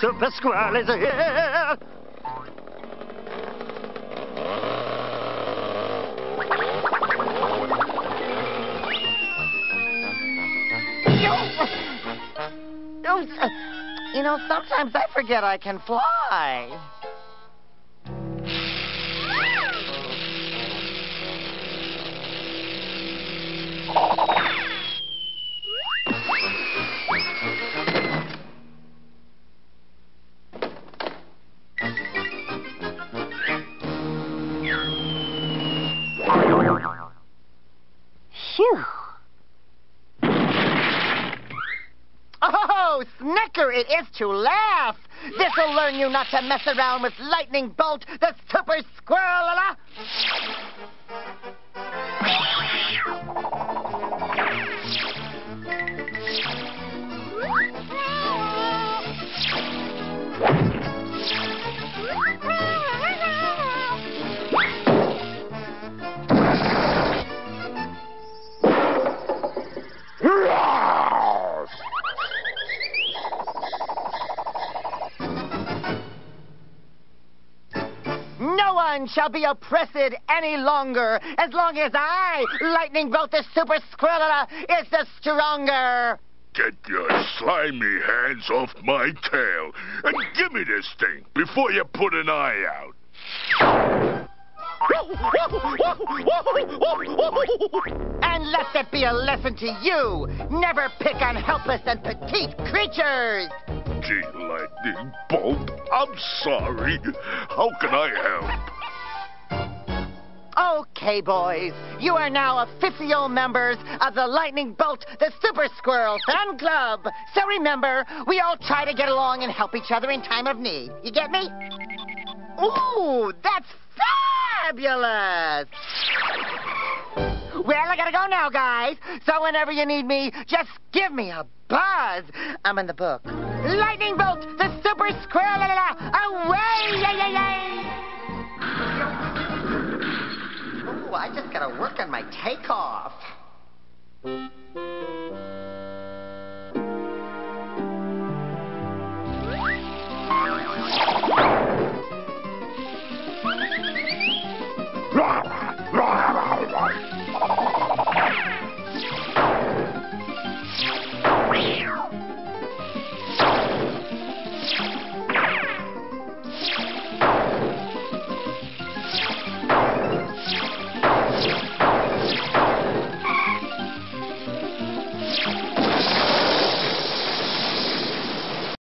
Super Squirrel is here! Uh, you know, sometimes I forget I can fly. Snicker, it is to laugh. This'll learn you not to mess around with Lightning Bolt, the super squirrel. No one shall be oppressed any longer as long as I, Lightning Bolt the Super Squirrel, is the stronger. Get your slimy hands off my tail and give me this thing before you put an eye out. And let that be a lesson to you. Never pick on helpless and petite creatures. Gee, lightning bolt, I'm sorry. How can I help? Okay, boys. You are now official members of the Lightning Bolt, the Super Squirrel Fan Club. So remember, we all try to get along and help each other in time of need. You get me? Ooh, that's fabulous! Gotta go now, guys. So whenever you need me, just give me a buzz. I'm in the book. Lightning Bolt, the Super Squirrel, la, la, la, away! Yay, yay, yay! Ooh, I just gotta work on my takeoff.